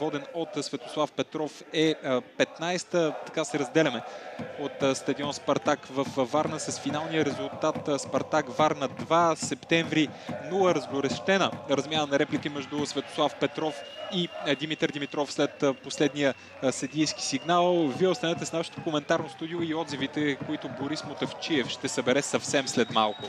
воден от Светослав Петров, е 15-та. Така се разделяме от стадион Спартак в Варна с финалния резултат Спартак Варна 2, септември 0. Разгорещена размяна на реплики между Светослав Петров и Димитър Димитров след последния съдийски сигнал. Вие останете с нашото коментарно студио и отзивите, които Борис Мотавчиев ще събере съвсем след малко.